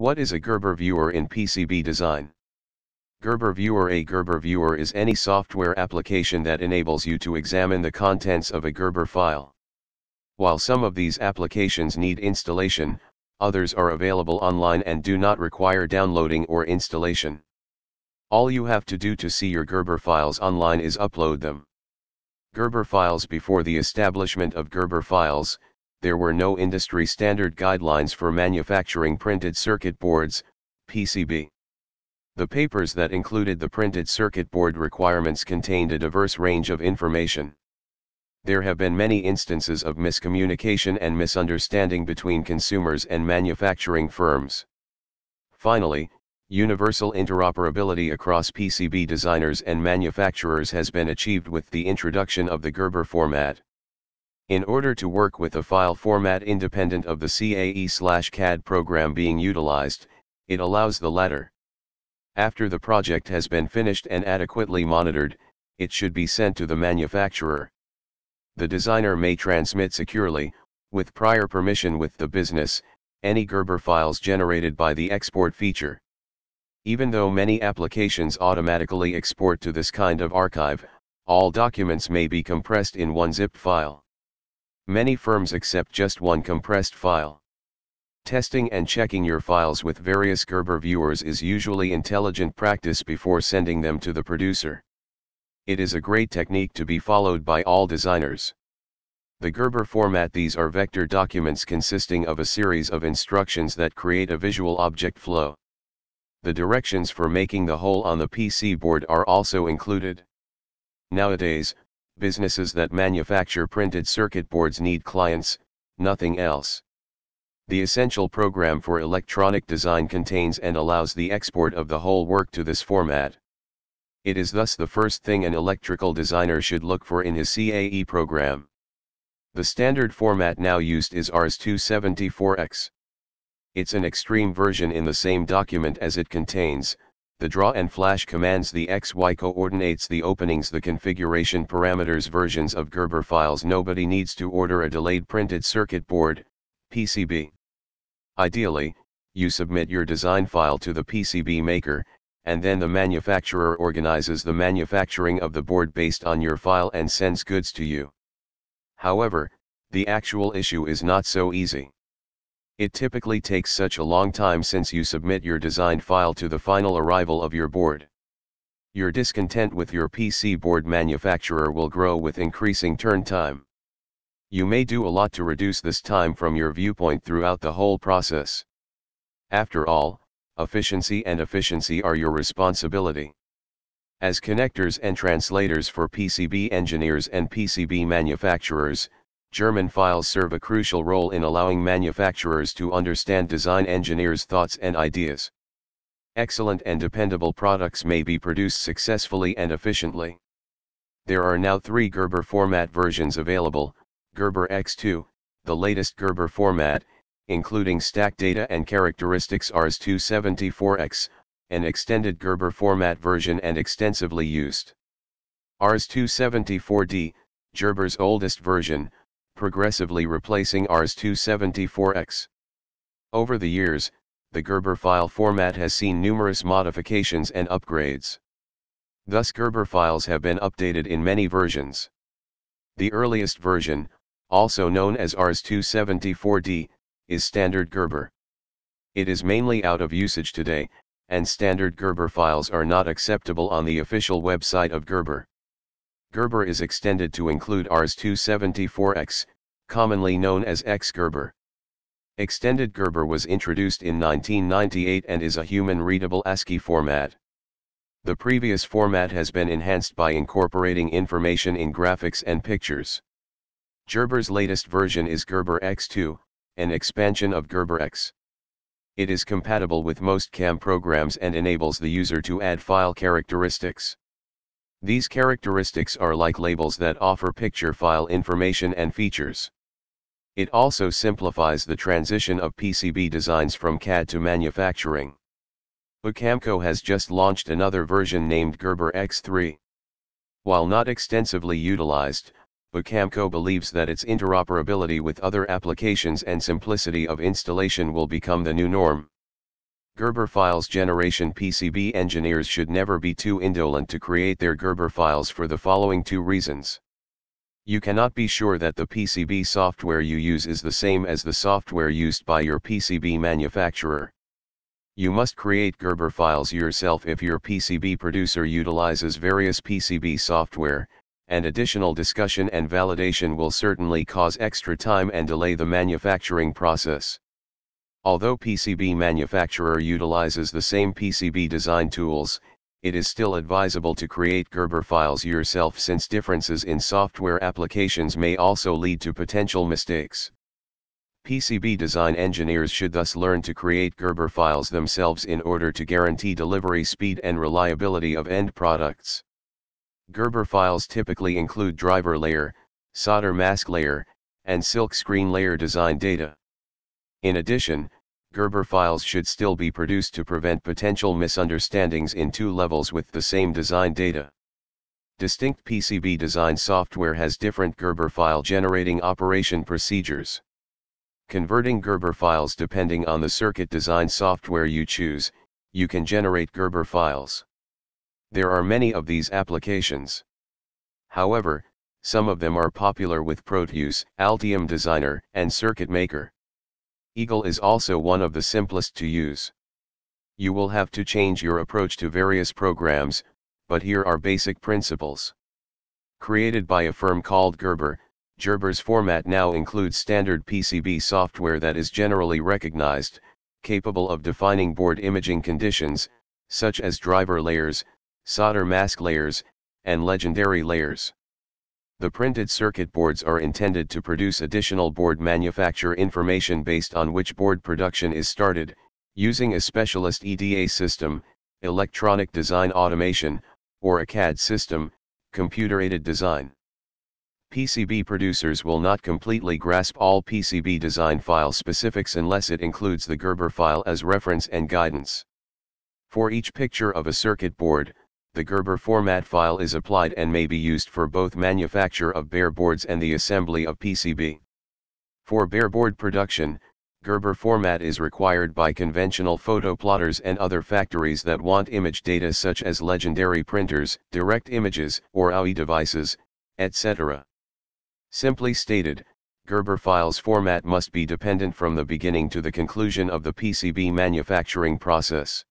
What is a Gerber viewer in PCB design? Gerber Viewer A Gerber Viewer is any software application that enables you to examine the contents of a Gerber file. While some of these applications need installation, others are available online and do not require downloading or installation. All you have to do to see your Gerber files online is upload them. Gerber files Before the establishment of Gerber files, there were no industry standard guidelines for manufacturing printed circuit boards, PCB. The papers that included the printed circuit board requirements contained a diverse range of information. There have been many instances of miscommunication and misunderstanding between consumers and manufacturing firms. Finally, universal interoperability across PCB designers and manufacturers has been achieved with the introduction of the Gerber format. In order to work with a file format independent of the CAE-CAD program being utilized, it allows the latter. After the project has been finished and adequately monitored, it should be sent to the manufacturer. The designer may transmit securely, with prior permission with the business, any Gerber files generated by the export feature. Even though many applications automatically export to this kind of archive, all documents may be compressed in one zip file. Many firms accept just one compressed file. Testing and checking your files with various Gerber viewers is usually intelligent practice before sending them to the producer. It is a great technique to be followed by all designers. The Gerber format These are vector documents consisting of a series of instructions that create a visual object flow. The directions for making the hole on the PC board are also included. Nowadays, businesses that manufacture printed circuit boards need clients, nothing else. The essential program for electronic design contains and allows the export of the whole work to this format. It is thus the first thing an electrical designer should look for in his CAE program. The standard format now used is RS-274X. It's an extreme version in the same document as it contains, the draw and flash commands the XY coordinates the openings the configuration parameters versions of Gerber files nobody needs to order a delayed printed circuit board, PCB. Ideally, you submit your design file to the PCB maker, and then the manufacturer organizes the manufacturing of the board based on your file and sends goods to you. However, the actual issue is not so easy. It typically takes such a long time since you submit your designed file to the final arrival of your board. Your discontent with your PC board manufacturer will grow with increasing turn time. You may do a lot to reduce this time from your viewpoint throughout the whole process. After all, efficiency and efficiency are your responsibility. As connectors and translators for PCB engineers and PCB manufacturers, Gerber files serve a crucial role in allowing manufacturers to understand design engineers' thoughts and ideas. Excellent and dependable products may be produced successfully and efficiently. There are now three Gerber format versions available, Gerber X2, the latest Gerber format, including stack data and characteristics RS274X, an extended Gerber format version and extensively used. RS274D, Gerber's oldest version, progressively replacing RS-274X. Over the years, the Gerber file format has seen numerous modifications and upgrades. Thus Gerber files have been updated in many versions. The earliest version, also known as RS-274D, is standard Gerber. It is mainly out of usage today, and standard Gerber files are not acceptable on the official website of Gerber. Gerber is extended to include RS-274X, commonly known as X-Gerber. Extended Gerber was introduced in 1998 and is a human-readable ASCII format. The previous format has been enhanced by incorporating information in graphics and pictures. Gerber's latest version is Gerber X2, an expansion of Gerber X. It is compatible with most CAM programs and enables the user to add file characteristics. These characteristics are like labels that offer picture file information and features. It also simplifies the transition of PCB designs from CAD to manufacturing. Ucamco has just launched another version named Gerber X3. While not extensively utilized, Ucamco believes that its interoperability with other applications and simplicity of installation will become the new norm. Gerber files generation PCB engineers should never be too indolent to create their Gerber files for the following two reasons. You cannot be sure that the PCB software you use is the same as the software used by your PCB manufacturer. You must create Gerber files yourself if your PCB producer utilizes various PCB software, and additional discussion and validation will certainly cause extra time and delay the manufacturing process. Although PCB manufacturer utilizes the same PCB design tools, it is still advisable to create Gerber files yourself since differences in software applications may also lead to potential mistakes. PCB design engineers should thus learn to create Gerber files themselves in order to guarantee delivery speed and reliability of end products. Gerber files typically include driver layer, solder mask layer, and silk screen layer design data. In addition, Gerber files should still be produced to prevent potential misunderstandings in two levels with the same design data. Distinct PCB design software has different Gerber file generating operation procedures. Converting Gerber files depending on the circuit design software you choose, you can generate Gerber files. There are many of these applications. However, some of them are popular with Proteus, Altium Designer, and Circuit Maker. Eagle is also one of the simplest to use. You will have to change your approach to various programs, but here are basic principles. Created by a firm called Gerber, Gerber's format now includes standard PCB software that is generally recognized, capable of defining board imaging conditions, such as driver layers, solder mask layers, and legendary layers. The printed circuit boards are intended to produce additional board manufacture information based on which board production is started, using a specialist EDA system, electronic design automation, or a CAD system, computer-aided design. PCB producers will not completely grasp all PCB design file specifics unless it includes the Gerber file as reference and guidance. For each picture of a circuit board, the Gerber format file is applied and may be used for both manufacture of bare boards and the assembly of PCB. For bare board production, Gerber format is required by conventional photoplotters and other factories that want image data such as legendary printers, direct images, or AOI devices, etc. Simply stated, Gerber files format must be dependent from the beginning to the conclusion of the PCB manufacturing process.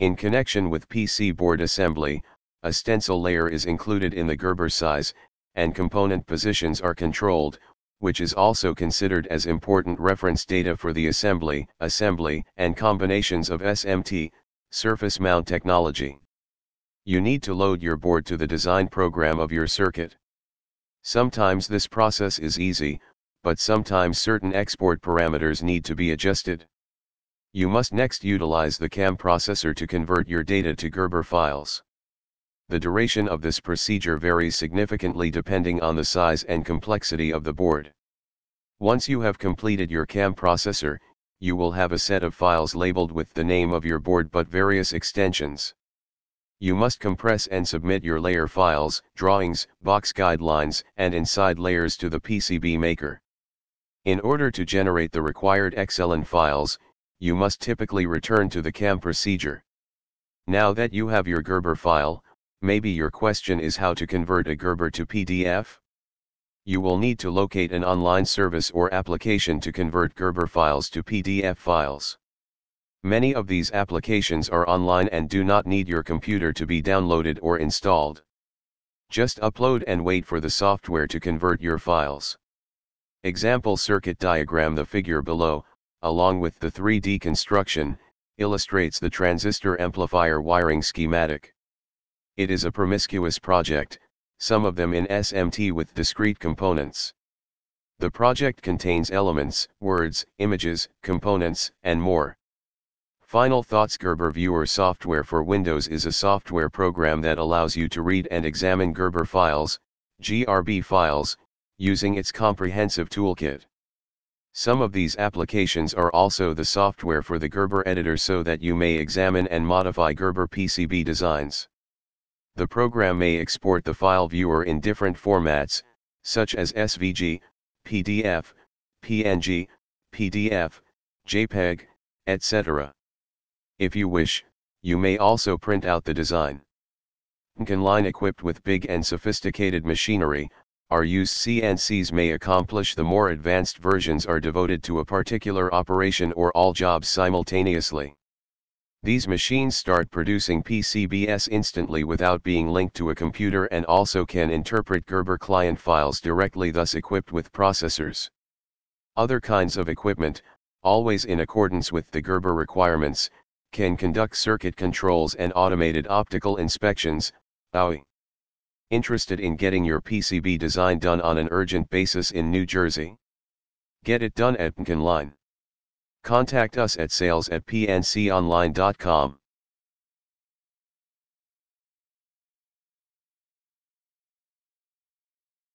In connection with PC board assembly, a stencil layer is included in the Gerber size, and component positions are controlled, which is also considered as important reference data for the assembly, assembly, and combinations of SMT, surface mount technology. You need to load your board to the design program of your circuit. Sometimes this process is easy, but sometimes certain export parameters need to be adjusted. You must next utilize the CAM processor to convert your data to Gerber files. The duration of this procedure varies significantly depending on the size and complexity of the board. Once you have completed your CAM processor, you will have a set of files labeled with the name of your board but various extensions. You must compress and submit your layer files, drawings, box guidelines, and inside layers to the PCB maker. In order to generate the required XLN files, you must typically return to the CAM procedure. Now that you have your Gerber file, maybe your question is how to convert a Gerber to PDF? You will need to locate an online service or application to convert Gerber files to PDF files. Many of these applications are online and do not need your computer to be downloaded or installed. Just upload and wait for the software to convert your files. Example circuit diagram The figure below, along with the 3D construction, illustrates the transistor amplifier wiring schematic. It is a promiscuous project, some of them in SMT with discrete components. The project contains elements, words, images, components, and more. Final Thoughts Gerber Viewer software for Windows is a software program that allows you to read and examine Gerber files, GRB files, using its comprehensive toolkit. Some of these applications are also the software for the Gerber editor so that you may examine and modify Gerber PCB designs. The program may export the file viewer in different formats, such as SVG, PDF, PNG, PDF, JPEG, etc. If you wish, you may also print out the design. PNC Online equipped with big and sophisticated machinery, our used CNCs may accomplish the more advanced versions are devoted to a particular operation or all jobs simultaneously. These machines start producing PCBs instantly without being linked to a computer and also can interpret Gerber client files directly thus equipped with processors. Other kinds of equipment, always in accordance with the Gerber requirements, can conduct circuit controls and automated optical inspections, OWI. Interested in getting your PCB design done on an urgent basis in New Jersey? Get it done at PNC Online. Contact us at sales at pnconline.com.